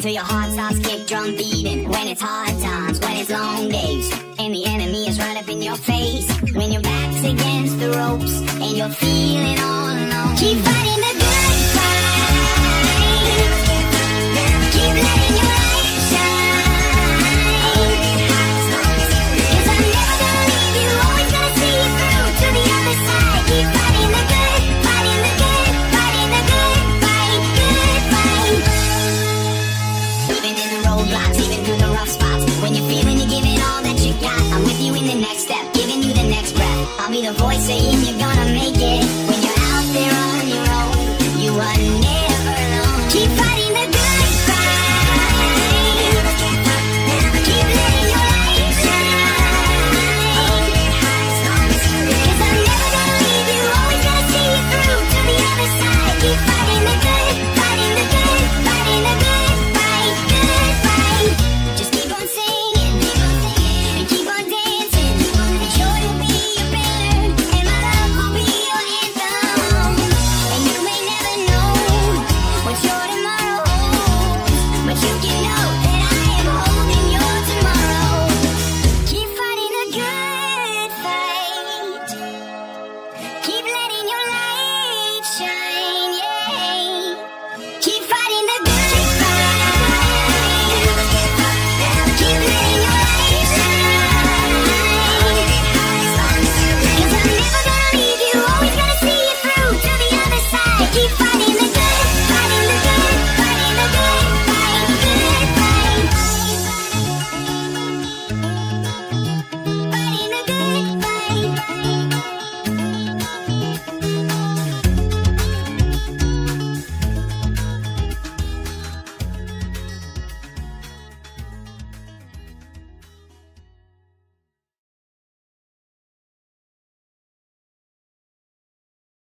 till your heart starts kick drum beating. When it's hard times, when it's long days, and the enemy is right up in your face. When your back's against the ropes and you're feeling all alone. Keep in even through the rough spots. When you're feeling you're giving all that you got, I'm with you in the next step, giving you the next breath. I'll be the voice saying you're gonna